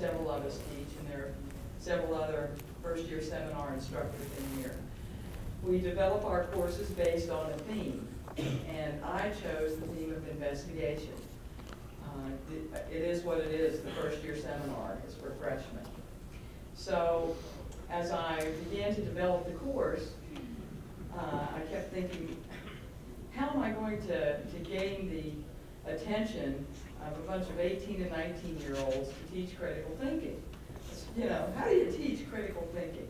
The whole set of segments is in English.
several of us teach, and there are several other first-year seminar instructors in here. We develop our courses based on a theme, and I chose the theme of investigation. Uh, It is what it is, the first-year seminar is for freshmen. So as I began to develop the course, uh, I kept thinking, how am I going to, to gain the attention of a bunch of 18 and 19-year-olds to teach critical thinking? You know, how do you teach critical thinking?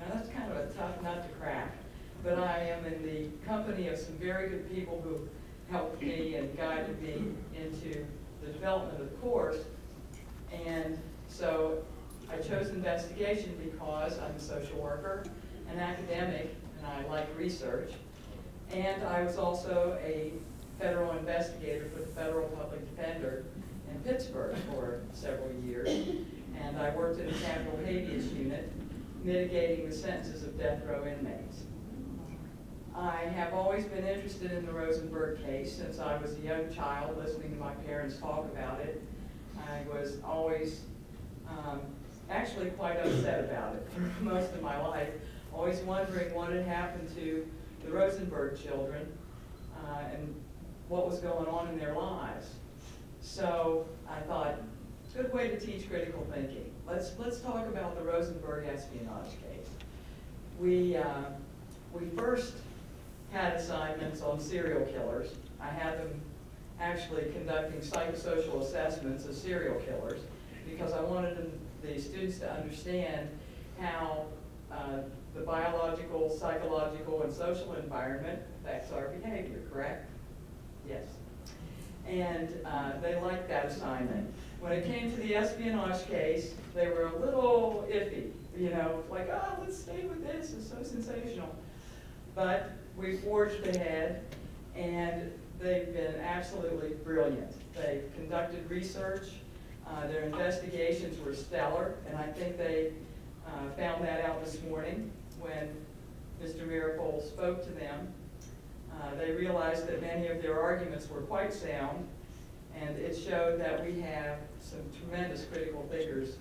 Now, that's kind of a tough nut to crack, but I am in the company of some very good people who helped me and guided me into the development of the course. And so I chose investigation because I'm a social worker, an academic, and I like research. And I was also a federal investigator for the Federal Public Defender in Pittsburgh for several years. And I worked in the capital habeas unit, mitigating the sentences of death row inmates. I have always been interested in the Rosenberg case since I was a young child listening to my parents talk about it. I was always um, actually quite upset about it for most of my life, always wondering what had happened to the Rosenberg children uh, and what was going on in their lives. So I thought, good way to teach critical thinking. Let's, let's talk about the Rosenberg espionage case. We, uh, we first had assignments on serial killers. I had them actually conducting psychosocial assessments of serial killers because I wanted them, the students to understand how uh, the biological, psychological, and social environment affects our behavior, correct? Yes. And uh, they liked that assignment. When it came to the espionage case, they were a little iffy, you know, like, oh, let's stay with this, it's so sensational. But we forged ahead, and they've been absolutely brilliant. They've conducted research, uh, their investigations were stellar, and I think they uh, found that out this morning when Mr. Meeropol spoke to them. Uh, they realized that many of their arguments were quite sound, and it showed that we have some tremendous critical thinkers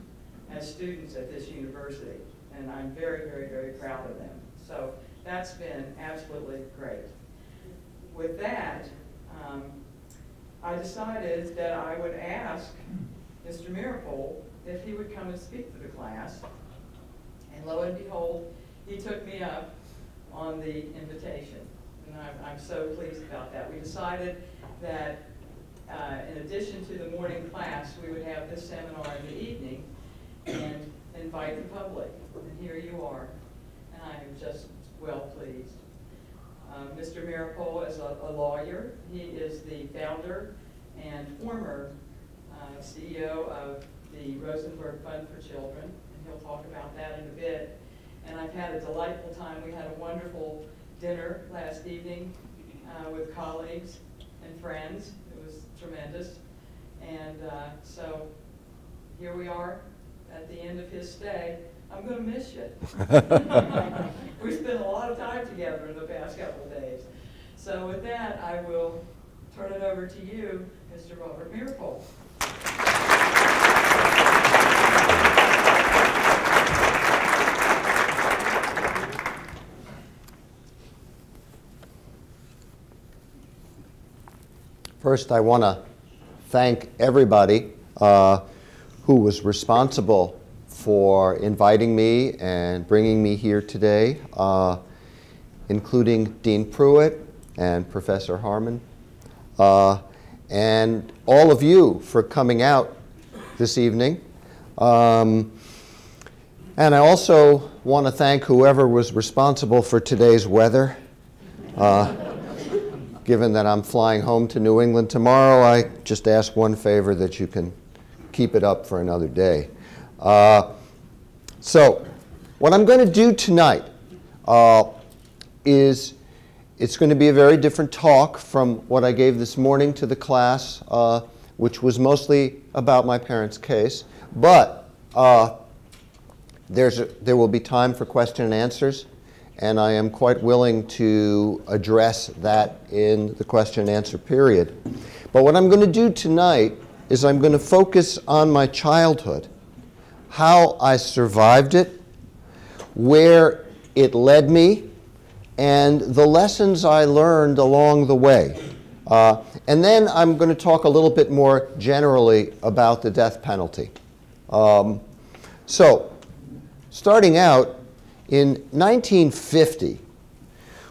as students at this university, and I'm very, very, very proud of them. So that's been absolutely great. With that, um, I decided that I would ask Mr. Meeropol if he would come and speak to the class. And lo and behold, he took me up on the invitation. And I'm, I'm so pleased about that. We decided that uh, in addition to the morning class, we would have this seminar in the evening and invite the public. And here you are. And I am just well pleased. Uh, Mr. Meeropol is a, a lawyer. He is the founder and former uh, CEO of the Rosenberg Fund for Children, and he'll talk about that in a bit. And I've had a delightful time. We had a wonderful dinner last evening uh, with colleagues and friends. It was tremendous. And uh, so here we are at the end of his stay. I'm going to miss you. we spent a lot of time together in the past couple of days. So with that, I will turn it over to you, Mr. Robert Meeropol. First, I want to thank everybody uh, who was responsible for inviting me and bringing me here today, uh, including Dean Pruitt and Professor Harmon, uh, and all of you for coming out this evening. Um, and I also want to thank whoever was responsible for today's weather. Uh, given that I'm flying home to New England tomorrow, I just ask one favor that you can keep it up for another day. Uh, so, what I'm going to do tonight uh, is it's going to be a very different talk from what I gave this morning to the class, uh, which was mostly about my parents' case. But uh, there's a, there will be time for question and answers, and I am quite willing to address that in the question and answer period. But what I'm going to do tonight is I'm going to focus on my childhood, how I survived it, where it led me, and the lessons I learned along the way. Uh, and then I'm going to talk a little bit more generally about the death penalty. Um, so, starting out in 1950,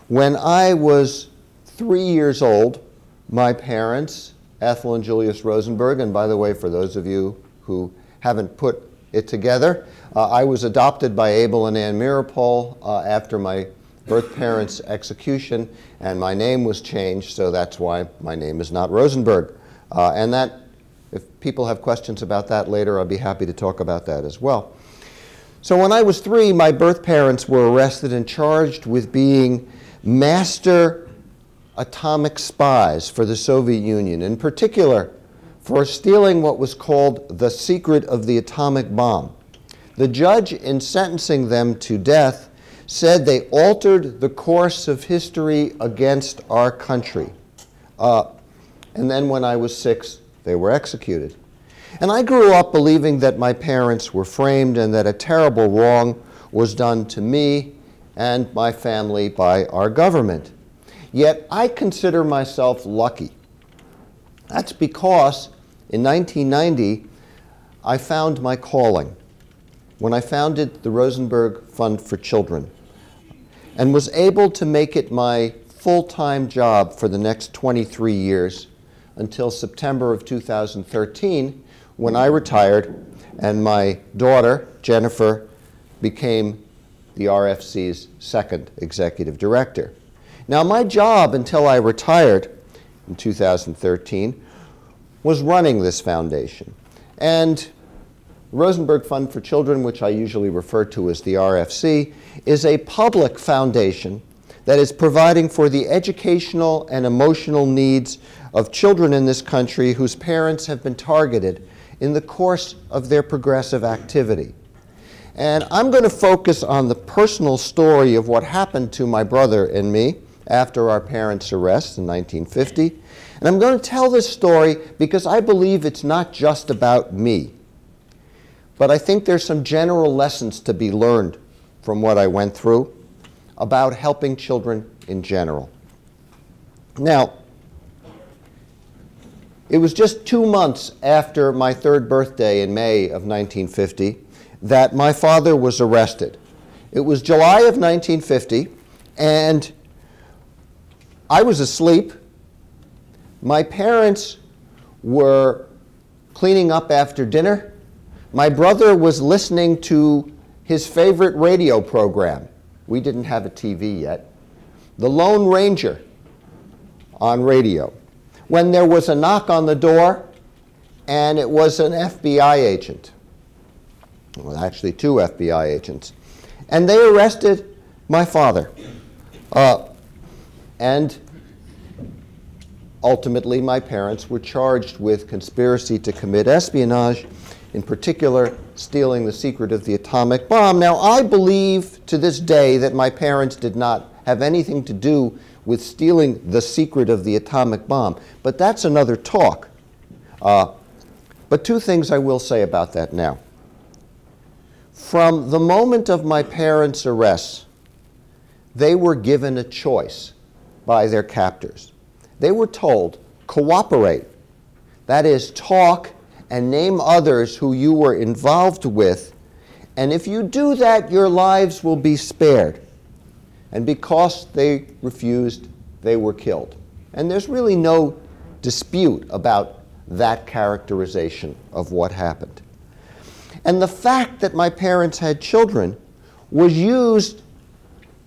when I was three years old, my parents, Ethel and Julius Rosenberg, and by the way, for those of you who haven't put it together, uh, I was adopted by Abel and Ann Meeropol uh, after my birth parents' execution, and my name was changed, so that's why my name is not Rosenberg. Uh, and that, if people have questions about that later, I'll be happy to talk about that as well. So when I was three, my birth parents were arrested and charged with being master atomic spies for the Soviet Union, in particular for stealing what was called the secret of the atomic bomb. The judge, in sentencing them to death, said they altered the course of history against our country. Uh, and then when I was six, they were executed. And I grew up believing that my parents were framed and that a terrible wrong was done to me and my family by our government. Yet I consider myself lucky. That's because in 1990, I found my calling when I founded the Rosenberg Fund for Children and was able to make it my full-time job for the next 23 years until September of 2013 when I retired and my daughter, Jennifer, became the RFC's second executive director. Now, my job until I retired in 2013 was running this foundation. And the Rosenberg Fund for Children, which I usually refer to as the RFC, is a public foundation that is providing for the educational and emotional needs of children in this country whose parents have been targeted in the course of their progressive activity. And I'm going to focus on the personal story of what happened to my brother and me after our parents' arrest in 1950. And I'm going to tell this story because I believe it's not just about me. But I think there's some general lessons to be learned from what I went through about helping children in general. Now, it was just two months after my third birthday in May of 1950 that my father was arrested. It was July of 1950, and I was asleep. My parents were cleaning up after dinner. My brother was listening to his favorite radio program. We didn't have a TV yet. The Lone Ranger on radio when there was a knock on the door and it was an FBI agent. Well, actually, two FBI agents. And they arrested my father. Uh, and ultimately, my parents were charged with conspiracy to commit espionage, in particular, stealing the secret of the atomic bomb. Now, I believe to this day that my parents did not have anything to do with stealing the secret of the atomic bomb. But that's another talk. Uh, but two things I will say about that now. From the moment of my parents' arrest, they were given a choice by their captors. They were told, cooperate. That is, talk and name others who you were involved with. And if you do that, your lives will be spared. And because they refused, they were killed. And there's really no dispute about that characterization of what happened. And the fact that my parents had children was used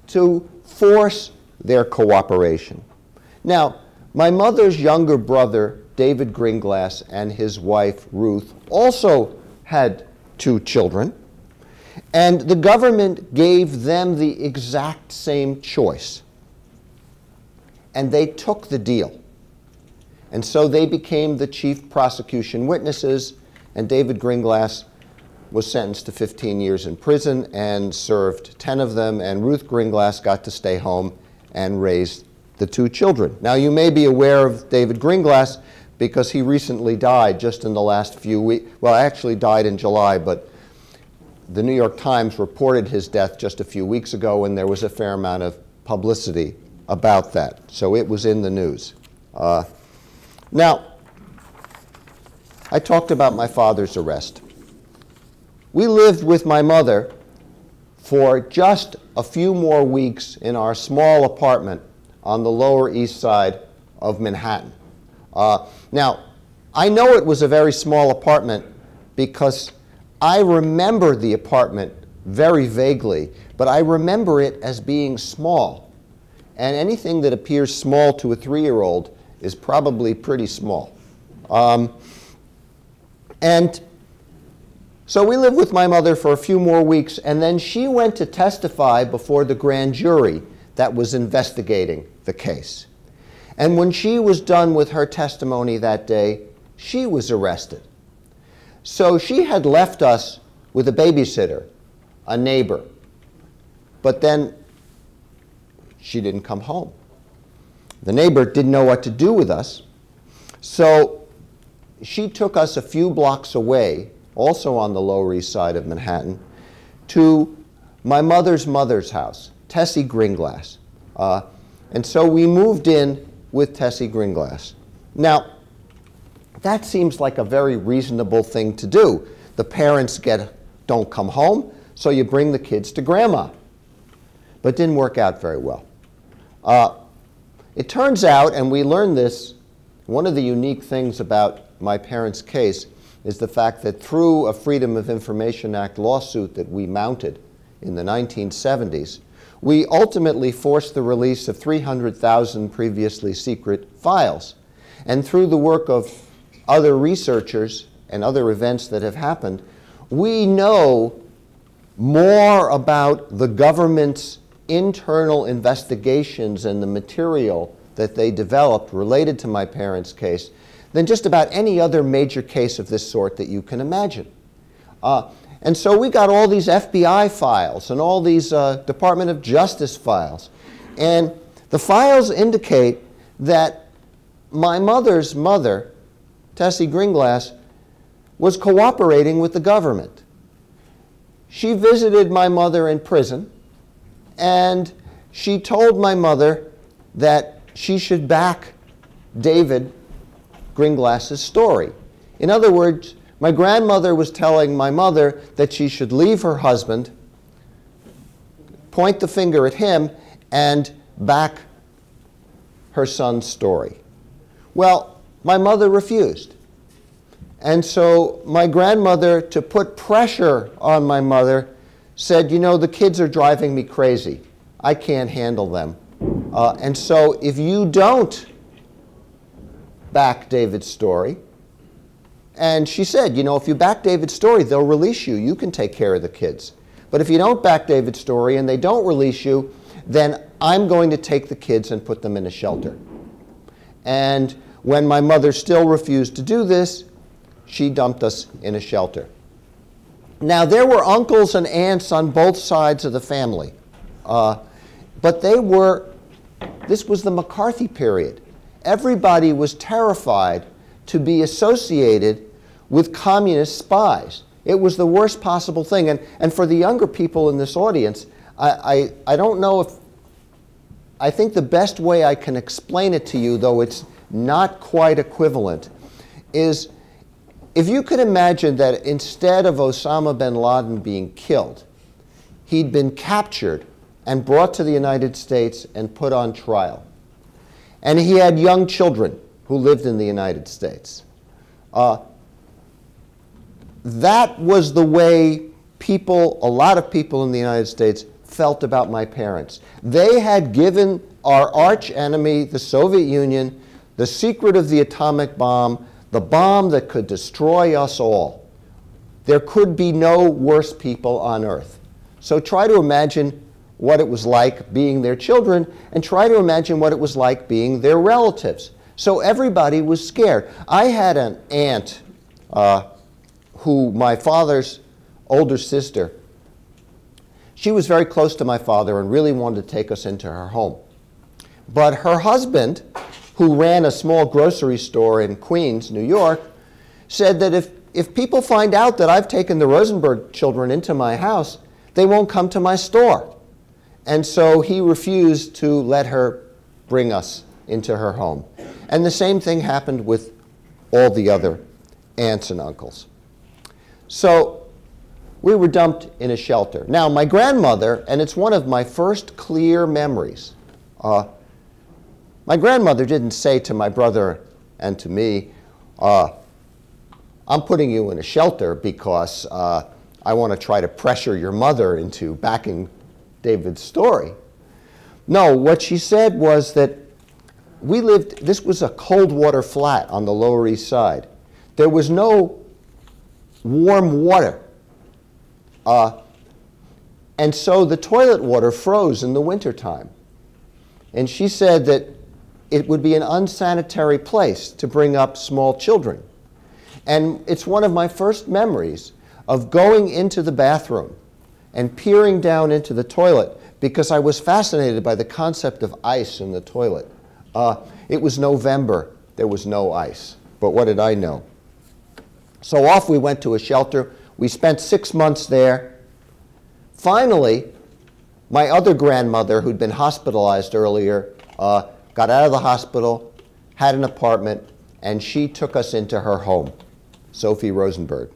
to force their cooperation. Now, my mother's younger brother, David Greenglass, and his wife, Ruth, also had two children. And the government gave them the exact same choice. And they took the deal. And so they became the chief prosecution witnesses, and David Greenglass was sentenced to 15 years in prison and served 10 of them, and Ruth Greenglass got to stay home and raise the two children. Now, you may be aware of David Greenglass because he recently died just in the last few weeks. Well, actually died in July, but the New York Times reported his death just a few weeks ago, and there was a fair amount of publicity about that. So it was in the news. Uh, now, I talked about my father's arrest. We lived with my mother for just a few more weeks in our small apartment on the Lower East Side of Manhattan. Uh, now, I know it was a very small apartment because I remember the apartment very vaguely, but I remember it as being small. And anything that appears small to a three year old is probably pretty small. Um, and so we lived with my mother for a few more weeks, and then she went to testify before the grand jury that was investigating the case. And when she was done with her testimony that day, she was arrested. So she had left us with a babysitter, a neighbor. But then she didn't come home. The neighbor didn't know what to do with us. So she took us a few blocks away, also on the Lower East Side of Manhattan, to my mother's mother's house, Tessie Greenglass. Uh, and so we moved in with Tessie Greenglass. Now, that seems like a very reasonable thing to do. The parents get don't come home, so you bring the kids to grandma. But didn't work out very well. Uh, it turns out, and we learned this, one of the unique things about my parents' case is the fact that through a Freedom of Information Act lawsuit that we mounted in the 1970s, we ultimately forced the release of 300,000 previously secret files. And through the work of other researchers and other events that have happened, we know more about the government's internal investigations and the material that they developed related to my parents' case than just about any other major case of this sort that you can imagine. Uh, and so we got all these FBI files and all these uh, Department of Justice files. And the files indicate that my mother's mother, Tessie Greenglass, was cooperating with the government. She visited my mother in prison, and she told my mother that she should back David Greenglass's story. In other words, my grandmother was telling my mother that she should leave her husband, point the finger at him, and back her son's story. Well, my mother refused. And so my grandmother, to put pressure on my mother, said, You know, the kids are driving me crazy. I can't handle them. Uh, and so if you don't back David's story. And she said, you know, if you back David's story, they'll release you. You can take care of the kids. But if you don't back David's story and they don't release you, then I'm going to take the kids and put them in a shelter. And when my mother still refused to do this, she dumped us in a shelter. Now, there were uncles and aunts on both sides of the family, uh, but they were, this was the McCarthy period everybody was terrified to be associated with communist spies. It was the worst possible thing. And, and for the younger people in this audience, I, I, I don't know if, I think the best way I can explain it to you, though it's not quite equivalent, is if you could imagine that instead of Osama bin Laden being killed, he'd been captured and brought to the United States and put on trial. And he had young children who lived in the United States. Uh, that was the way people, a lot of people in the United States, felt about my parents. They had given our arch enemy, the Soviet Union, the secret of the atomic bomb, the bomb that could destroy us all. There could be no worse people on earth. So try to imagine what it was like being their children and try to imagine what it was like being their relatives. So everybody was scared. I had an aunt uh, who my father's older sister, she was very close to my father and really wanted to take us into her home. But her husband, who ran a small grocery store in Queens, New York, said that if, if people find out that I've taken the Rosenberg children into my house, they won't come to my store. And so he refused to let her bring us into her home. And the same thing happened with all the other aunts and uncles. So we were dumped in a shelter. Now, my grandmother, and it's one of my first clear memories, uh, my grandmother didn't say to my brother and to me, uh, I'm putting you in a shelter because uh, I want to try to pressure your mother into backing David's story. No, what she said was that we lived, this was a cold water flat on the Lower East Side. There was no warm water. Uh, and so the toilet water froze in the wintertime. And she said that it would be an unsanitary place to bring up small children. And it's one of my first memories of going into the bathroom and peering down into the toilet because I was fascinated by the concept of ice in the toilet. Uh, it was November, there was no ice. But what did I know? So off we went to a shelter. We spent six months there. Finally, my other grandmother, who'd been hospitalized earlier, uh, got out of the hospital, had an apartment, and she took us into her home, Sophie Rosenberg.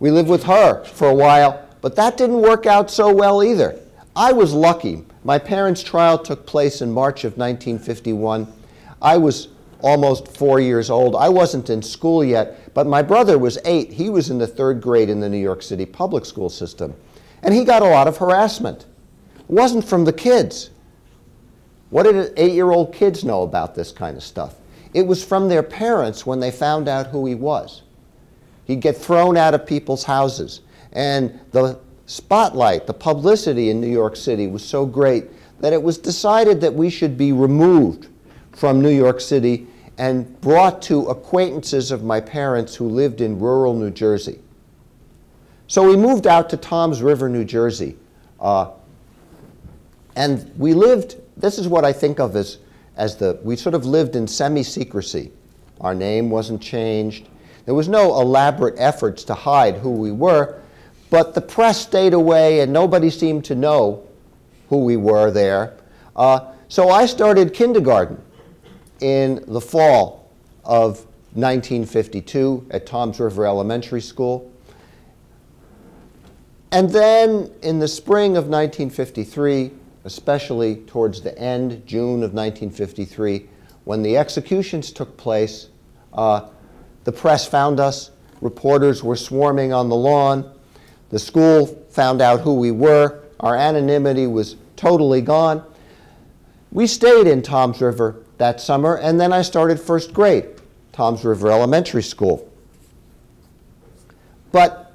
We lived with her for a while, but that didn't work out so well either. I was lucky. My parents' trial took place in March of 1951. I was almost four years old. I wasn't in school yet, but my brother was eight. He was in the third grade in the New York City public school system. And he got a lot of harassment. It wasn't from the kids. What did eight year old kids know about this kind of stuff? It was from their parents when they found out who he was. He'd get thrown out of people's houses. And the spotlight, the publicity in New York City was so great that it was decided that we should be removed from New York City and brought to acquaintances of my parents who lived in rural New Jersey. So we moved out to Toms River, New Jersey. Uh, and we lived, this is what I think of as, as the, we sort of lived in semi secrecy. Our name wasn't changed. There was no elaborate efforts to hide who we were, but the press stayed away and nobody seemed to know who we were there. Uh, so I started kindergarten in the fall of 1952 at Toms River Elementary School. And then in the spring of 1953, especially towards the end, June of 1953, when the executions took place, uh, the press found us. Reporters were swarming on the lawn. The school found out who we were. Our anonymity was totally gone. We stayed in Toms River that summer, and then I started first grade, Toms River Elementary School. But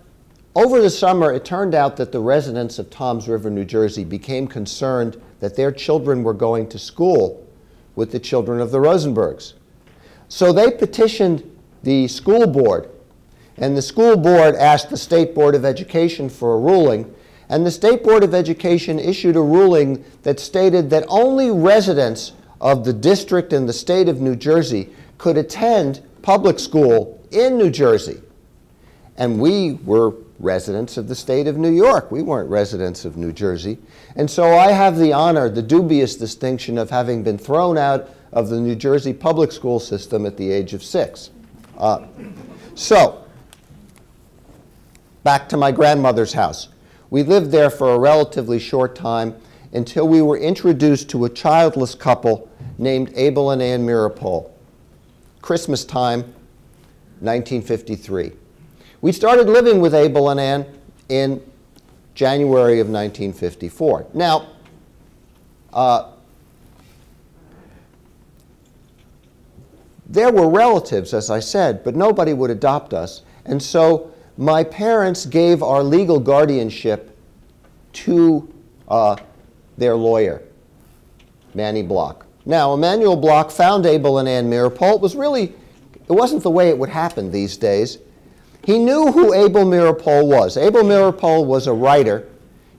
over the summer, it turned out that the residents of Toms River, New Jersey became concerned that their children were going to school with the children of the Rosenbergs. So they petitioned the school board, and the school board asked the State Board of Education for a ruling, and the State Board of Education issued a ruling that stated that only residents of the district in the state of New Jersey could attend public school in New Jersey. And we were residents of the state of New York. We weren't residents of New Jersey. And so I have the honor, the dubious distinction of having been thrown out of the New Jersey public school system at the age of six. Uh, so, back to my grandmother's house. We lived there for a relatively short time until we were introduced to a childless couple named Abel and Ann Meeropol. Christmas time, 1953. We started living with Abel and Ann in January of 1954. Now, uh, there were relatives, as I said, but nobody would adopt us. And so my parents gave our legal guardianship to uh, their lawyer, Manny Block. Now, Emanuel Block found Abel and Ann Meeropol. It was really, it wasn't the way it would happen these days. He knew who Abel Meeropol was. Abel Meeropol was a writer.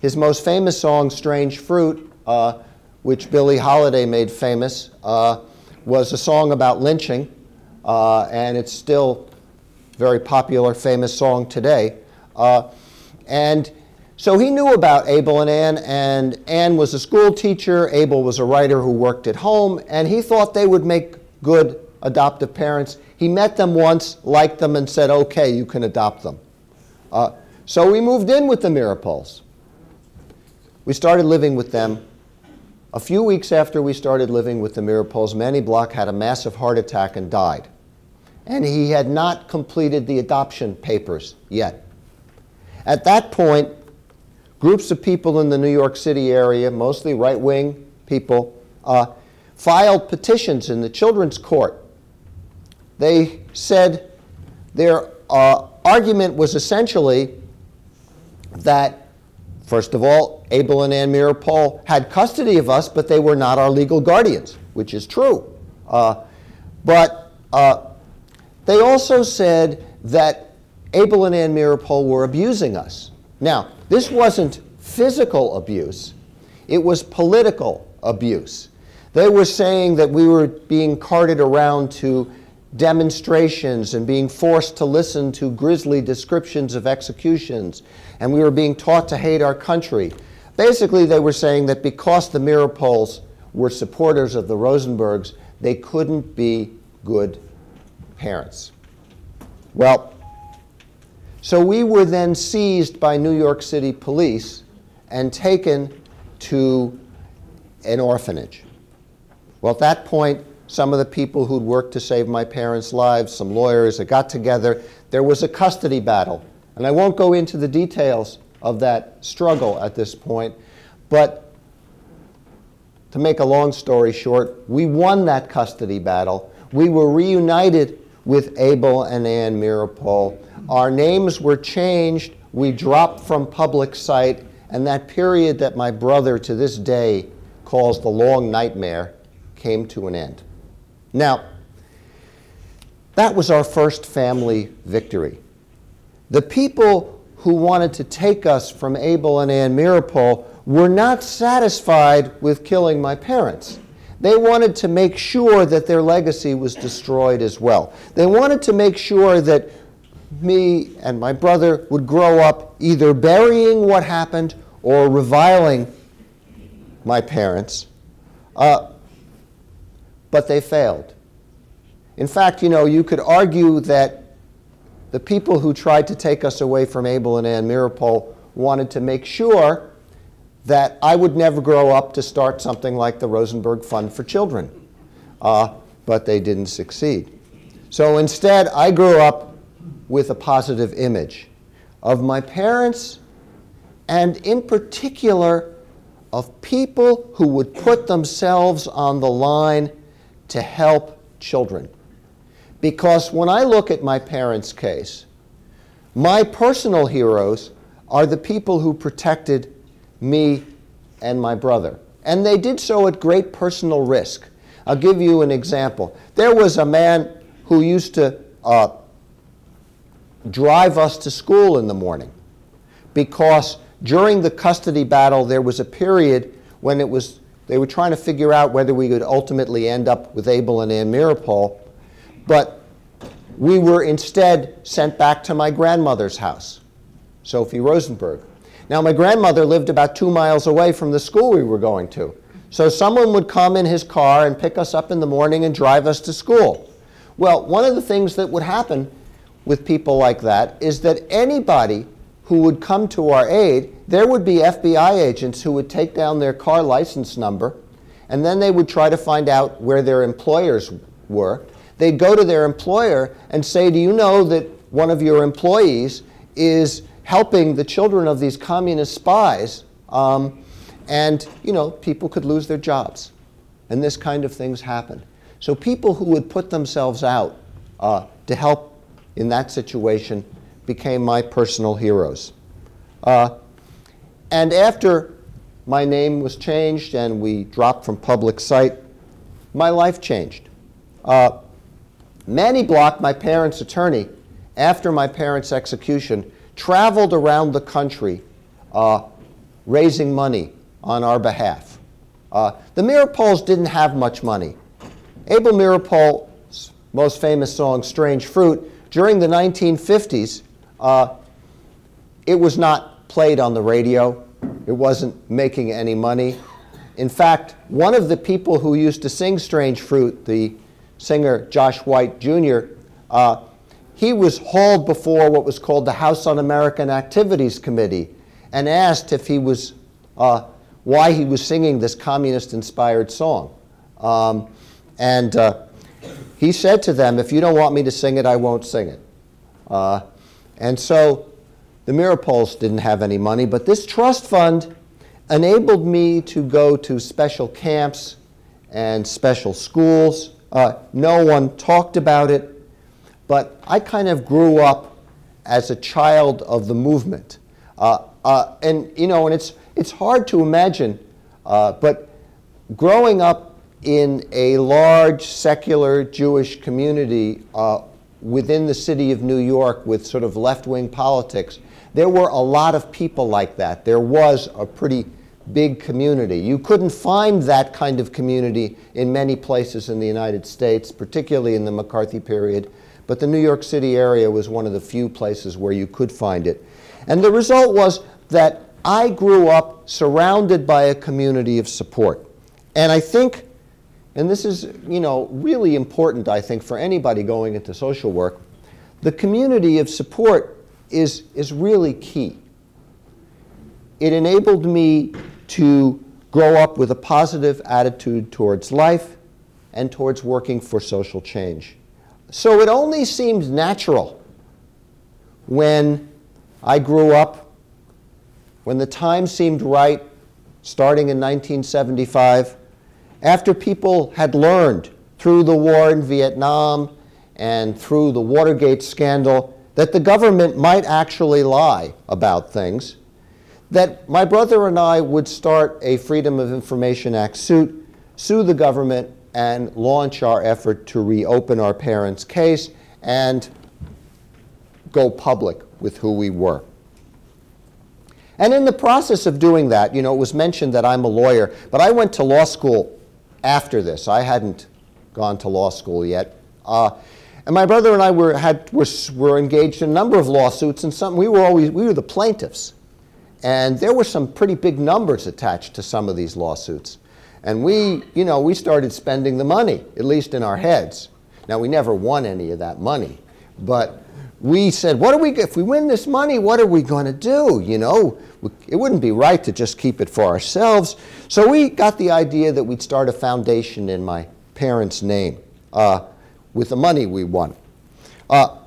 His most famous song, Strange Fruit, uh, which Billie Holiday made famous, uh, was a song about lynching, uh, and it's still a very popular, famous song today. Uh, and so he knew about Abel and Ann, and Ann was a school teacher, Abel was a writer who worked at home, and he thought they would make good adoptive parents. He met them once, liked them, and said, okay, you can adopt them. Uh, so we moved in with the Meeropols. We started living with them. A few weeks after we started living with the Meeropols, Manny Block had a massive heart attack and died. And he had not completed the adoption papers yet. At that point, groups of people in the New York City area, mostly right wing people, uh, filed petitions in the Children's Court. They said their uh, argument was essentially that, first of all, Abel and Ann Meeropol had custody of us, but they were not our legal guardians, which is true. Uh, but uh, they also said that Abel and Ann Meeropol were abusing us. Now, this wasn't physical abuse, it was political abuse. They were saying that we were being carted around to demonstrations and being forced to listen to grisly descriptions of executions, and we were being taught to hate our country. Basically, they were saying that because the Meeropols were supporters of the Rosenbergs, they couldn't be good parents. Well, so we were then seized by New York City police and taken to an orphanage. Well, at that point, some of the people who'd worked to save my parents' lives, some lawyers that got together, there was a custody battle. And I won't go into the details of that struggle at this point, but to make a long story short, we won that custody battle. We were reunited with Abel and Ann Meeropol. Our names were changed. We dropped from public sight. And that period that my brother to this day calls the long nightmare came to an end. Now, that was our first family victory. The people who wanted to take us from Abel and Ann Meeropol were not satisfied with killing my parents. They wanted to make sure that their legacy was destroyed as well. They wanted to make sure that me and my brother would grow up either burying what happened or reviling my parents. Uh, but they failed. In fact, you know, you could argue that the people who tried to take us away from Abel and Ann Meeropol wanted to make sure that I would never grow up to start something like the Rosenberg Fund for Children. Uh, but they didn't succeed. So instead, I grew up with a positive image of my parents and in particular of people who would put themselves on the line to help children. Because when I look at my parents' case, my personal heroes are the people who protected me and my brother. And they did so at great personal risk. I'll give you an example. There was a man who used to uh, drive us to school in the morning because during the custody battle there was a period when it was they were trying to figure out whether we would ultimately end up with Abel and Ann Meeropol, but we were instead sent back to my grandmother's house, Sophie Rosenberg. Now, my grandmother lived about two miles away from the school we were going to. So someone would come in his car and pick us up in the morning and drive us to school. Well, one of the things that would happen with people like that is that anybody who would come to our aid, there would be FBI agents who would take down their car license number, and then they would try to find out where their employers were. They'd go to their employer and say, Do you know that one of your employees is helping the children of these communist spies? Um, and, you know, people could lose their jobs. And this kind of things happened. So people who would put themselves out uh, to help in that situation became my personal heroes. Uh, and after my name was changed and we dropped from public sight, my life changed. Uh, Manny Block, my parents' attorney, after my parents' execution, traveled around the country uh, raising money on our behalf. Uh, the Meeropols didn't have much money. Abel Meeropol's most famous song, Strange Fruit, during the 1950s, uh, it was not played on the radio. It wasn't making any money. In fact, one of the people who used to sing Strange Fruit, the singer Josh White Jr., uh, he was hauled before what was called the House Un-American Activities Committee and asked if he was, uh, why he was singing this communist inspired song. Um, and uh, he said to them, if you don't want me to sing it, I won't sing it. And so the Meeropols didn't have any money, but this trust fund enabled me to go to special camps and special schools. Uh, no one talked about it but I kind of grew up as a child of the movement. Uh, uh, and, you know, and it's, it's hard to imagine, uh, but growing up in a large secular Jewish community uh, within the city of New York with sort of left wing politics, there were a lot of people like that. There was a pretty big community. You couldn't find that kind of community in many places in the United States, particularly in the McCarthy period. But the New York City area was one of the few places where you could find it. And the result was that I grew up surrounded by a community of support. And I think, and this is, you know, really important, I think, for anybody going into social work, the community of support is, is really key. It enabled me to grow up with a positive attitude towards life and towards working for social change. So it only seemed natural when I grew up, when the time seemed right, starting in 1975, after people had learned through the war in Vietnam and through the Watergate scandal that the government might actually lie about things, that my brother and I would start a Freedom of Information Act suit, sue the government, and launch our effort to reopen our parents' case and go public with who we were. And in the process of doing that, you know, it was mentioned that I'm a lawyer, but I went to law school after this. I hadn't gone to law school yet. Uh, and my brother and I were, had, were, were engaged in a number of lawsuits, and some, we were always, we were the plaintiffs. And there were some pretty big numbers attached to some of these lawsuits. And we, you know, we started spending the money, at least in our heads. Now, we never won any of that money, but we said, what are we, if we win this money, what are we going to do? You know, it wouldn't be right to just keep it for ourselves. So we got the idea that we'd start a foundation in my parents' name uh, with the money we won. Uh,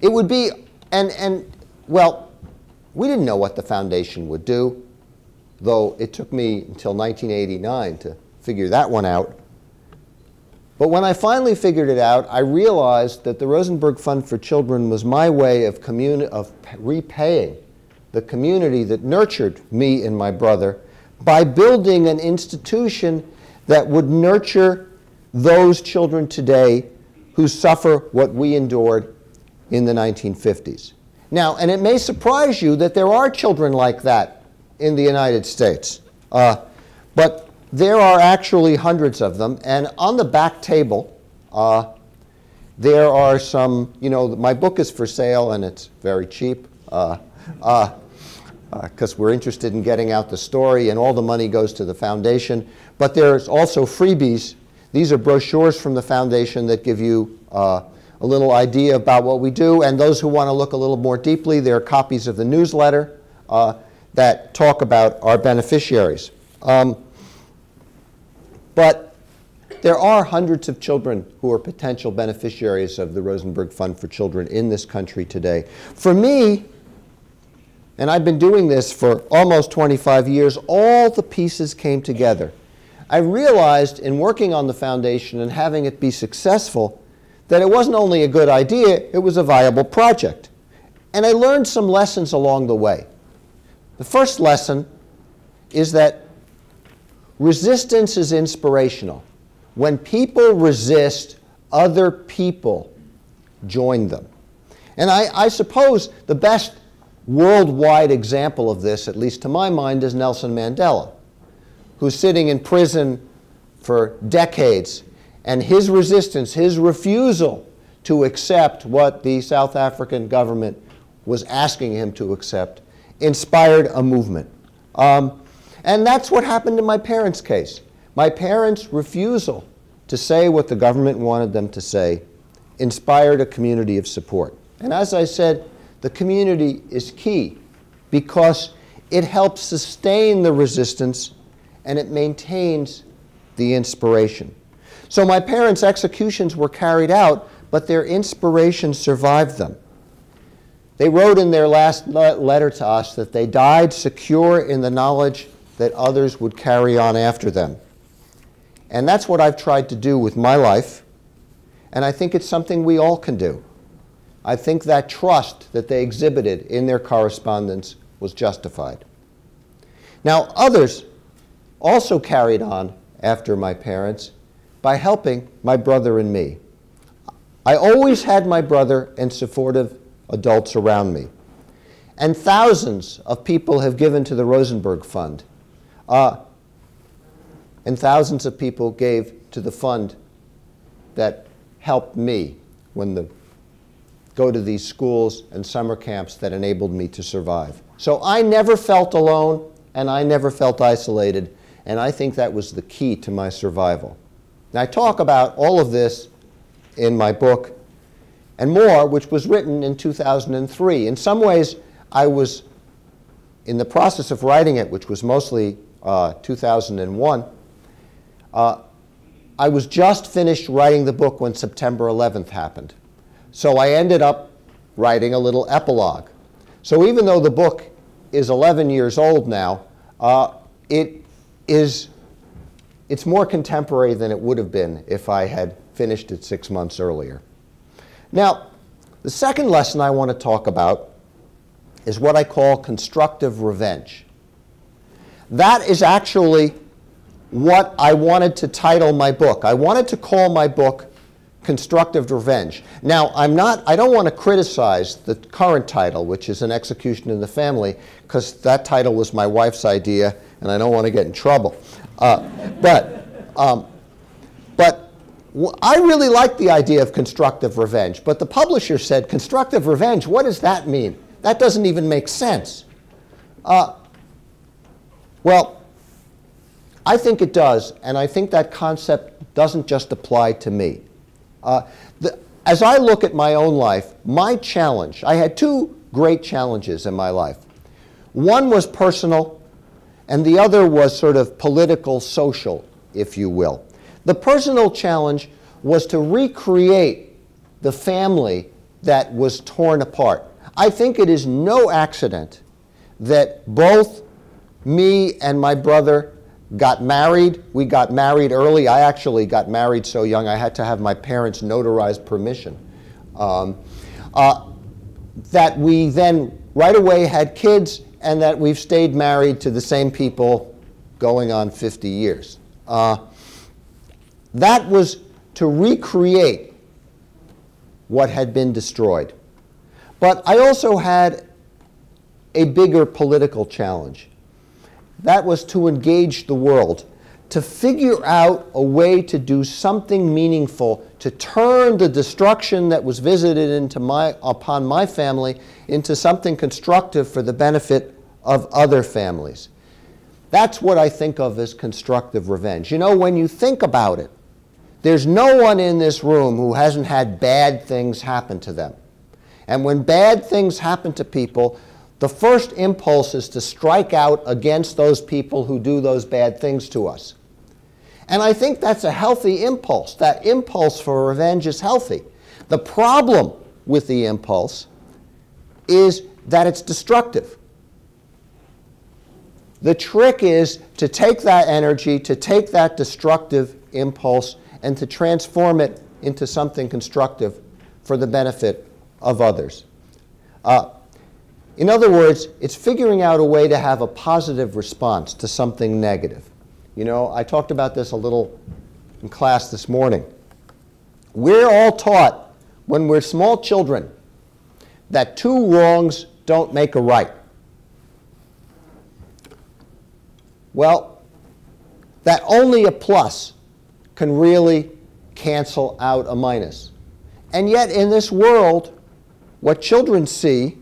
it would be, and, and, well, we didn't know what the foundation would do, though it took me until 1989 to figure that one out. But when I finally figured it out, I realized that the Rosenberg Fund for Children was my way of, of repaying the community that nurtured me and my brother by building an institution that would nurture those children today who suffer what we endured in the 1950s. Now, and it may surprise you that there are children like that in the United States. Uh, but there are actually hundreds of them. And on the back table, uh, there are some, you know, my book is for sale and it's very cheap because uh, uh, uh we're interested in getting out the story and all the money goes to the foundation. But there's also freebies. These are brochures from the foundation that give you uh, a little idea about what we do. And those who want to look a little more deeply, there are copies of the newsletter uh, that talk about our beneficiaries. Um, but there are hundreds of children who are potential beneficiaries of the Rosenberg Fund for Children in this country today. For me, and I've been doing this for almost 25 years, all the pieces came together. I realized in working on the foundation and having it be successful that it wasn't only a good idea, it was a viable project. And I learned some lessons along the way. The first lesson is that Resistance is inspirational. When people resist, other people join them. And I, I suppose the best worldwide example of this, at least to my mind, is Nelson Mandela, who's sitting in prison for decades. And his resistance, his refusal to accept what the South African government was asking him to accept, inspired a movement. Um, and that's what happened in my parents' case. My parents' refusal to say what the government wanted them to say inspired a community of support. And as I said, the community is key because it helps sustain the resistance and it maintains the inspiration. So my parents' executions were carried out, but their inspiration survived them. They wrote in their last letter to us that they died secure in the knowledge that others would carry on after them. And that's what I've tried to do with my life, and I think it's something we all can do. I think that trust that they exhibited in their correspondence was justified. Now, others also carried on after my parents by helping my brother and me. I always had my brother and supportive adults around me. And thousands of people have given to the Rosenberg Fund. Uh, and thousands of people gave to the fund that helped me when the go to these schools and summer camps that enabled me to survive. So I never felt alone and I never felt isolated, and I think that was the key to my survival. Now, I talk about all of this in my book and more, which was written in 2003. In some ways, I was in the process of writing it, which was mostly uh, 2001. Uh, I was just finished writing the book when September 11th happened. So I ended up writing a little epilogue. So even though the book is 11 years old now, uh, it is it's more contemporary than it would have been if I had finished it six months earlier. Now, the second lesson I want to talk about is what I call constructive revenge. That is actually what I wanted to title my book. I wanted to call my book constructive revenge. Now, I'm not, I don't want to criticize the current title, which is An Execution in the Family, because that title was my wife's idea, and I don't want to get in trouble. Uh, but, um, but I really like the idea of constructive revenge, but the publisher said, constructive revenge, what does that mean? That doesn't even make sense. Uh, well, I think it does, and I think that concept doesn't just apply to me. Uh, the, as I look at my own life, my challenge, I had two great challenges in my life. One was personal, and the other was sort of political, social, if you will. The personal challenge was to recreate the family that was torn apart. I think it is no accident that both me and my brother got married. We got married early. I actually got married so young I had to have my parents notarize permission. Um, uh, that we then right away had kids and that we've stayed married to the same people going on 50 years. Uh, that was to recreate what had been destroyed. But I also had a bigger political challenge. That was to engage the world, to figure out a way to do something meaningful, to turn the destruction that was visited into my, upon my family into something constructive for the benefit of other families. That's what I think of as constructive revenge. You know, when you think about it, there's no one in this room who hasn't had bad things happen to them. And when bad things happen to people, the first impulse is to strike out against those people who do those bad things to us. And I think that's a healthy impulse. That impulse for revenge is healthy. The problem with the impulse is that it's destructive. The trick is to take that energy, to take that destructive impulse, and to transform it into something constructive for the benefit of others. Uh, in other words, it's figuring out a way to have a positive response to something negative. You know, I talked about this a little in class this morning. We're all taught when we're small children that two wrongs don't make a right. Well, that only a plus can really cancel out a minus. And yet, in this world, what children see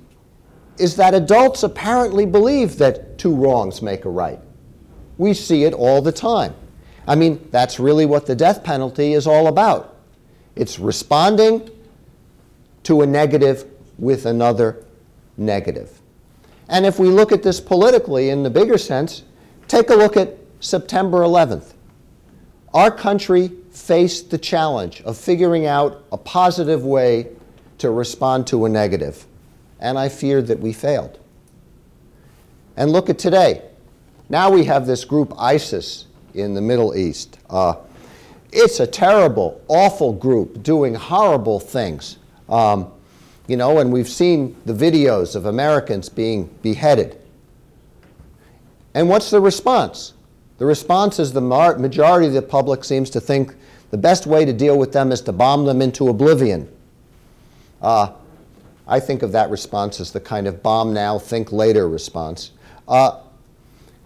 is that adults apparently believe that two wrongs make a right. We see it all the time. I mean, that's really what the death penalty is all about. It's responding to a negative with another negative. And if we look at this politically in the bigger sense, take a look at September 11th. Our country faced the challenge of figuring out a positive way to respond to a negative. And I feared that we failed. And look at today. Now we have this group ISIS in the Middle East. Uh, it's a terrible, awful group doing horrible things. Um, you know, and we've seen the videos of Americans being beheaded. And what's the response? The response is the majority of the public seems to think the best way to deal with them is to bomb them into oblivion. Uh, I think of that response as the kind of bomb now, think later response. Uh,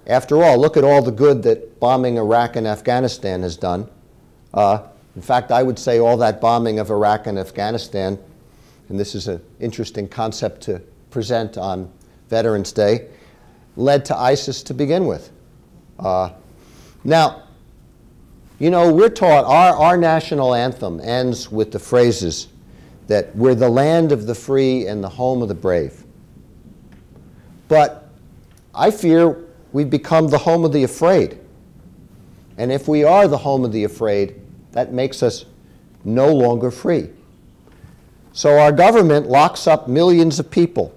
after all, look at all the good that bombing Iraq and Afghanistan has done. Uh, in fact, I would say all that bombing of Iraq and Afghanistan, and this is an interesting concept to present on Veterans Day, led to ISIS to begin with. Uh, now, you know, we're taught, our, our national anthem ends with the phrases that we're the land of the free and the home of the brave. But I fear we've become the home of the afraid. And if we are the home of the afraid, that makes us no longer free. So our government locks up millions of people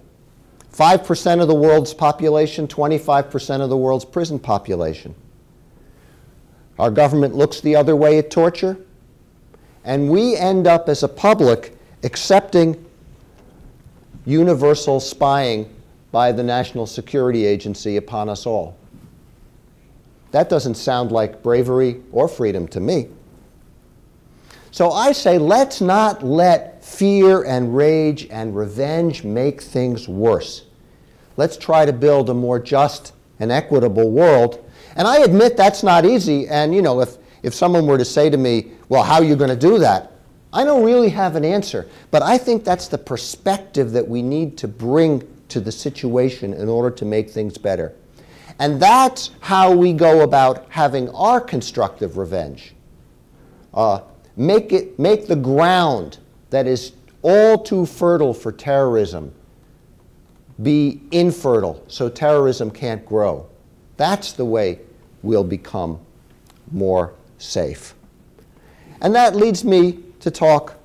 5% of the world's population, 25% of the world's prison population. Our government looks the other way at torture, and we end up as a public accepting universal spying by the National Security Agency upon us all. That doesn't sound like bravery or freedom to me. So I say, let's not let fear and rage and revenge make things worse. Let's try to build a more just and equitable world and I admit that's not easy. And, you know, if, if someone were to say to me, well, how are you going to do that? I don't really have an answer. But I think that's the perspective that we need to bring to the situation in order to make things better. And that's how we go about having our constructive revenge. Uh, make, it, make the ground that is all too fertile for terrorism be infertile so terrorism can't grow. That's the way we'll become more safe. And that leads me to talk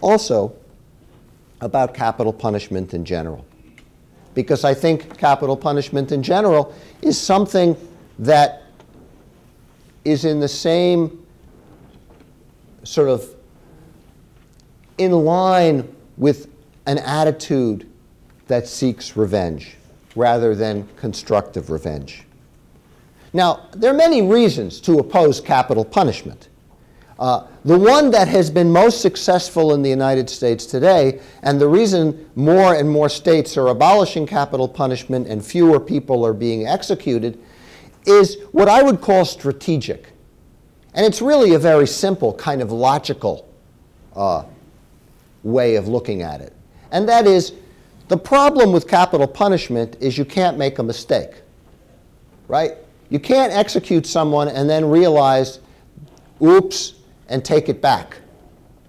also about capital punishment in general. Because I think capital punishment in general is something that is in the same sort of in line with an attitude that seeks revenge rather than constructive revenge. Now, there are many reasons to oppose capital punishment. Uh, the one that has been most successful in the United States today, and the reason more and more states are abolishing capital punishment and fewer people are being executed, is what I would call strategic. And it's really a very simple, kind of logical uh, way of looking at it. And that is, the problem with capital punishment is you can't make a mistake, right? You can't execute someone and then realize, oops, and take it back.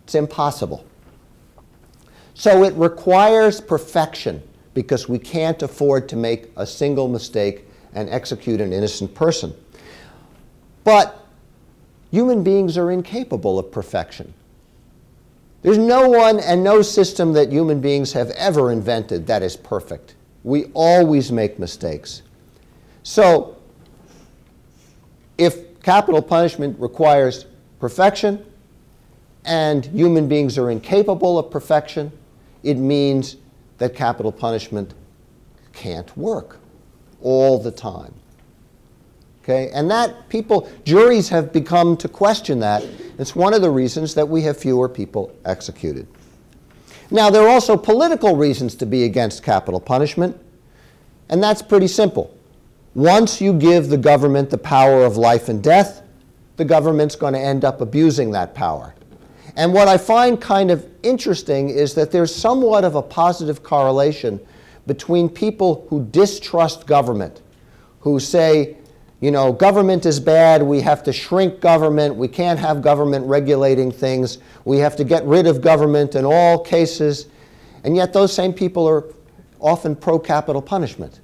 It's impossible. So it requires perfection because we can't afford to make a single mistake and execute an innocent person. But human beings are incapable of perfection. There's no one and no system that human beings have ever invented that is perfect. We always make mistakes. So if capital punishment requires perfection and human beings are incapable of perfection, it means that capital punishment can't work all the time. Okay? And that people, juries have become to question that. It's one of the reasons that we have fewer people executed. Now, there are also political reasons to be against capital punishment, and that's pretty simple. Once you give the government the power of life and death, the government's going to end up abusing that power. And what I find kind of interesting is that there's somewhat of a positive correlation between people who distrust government, who say, you know, government is bad, we have to shrink government, we can't have government regulating things, we have to get rid of government in all cases, and yet those same people are often pro capital punishment.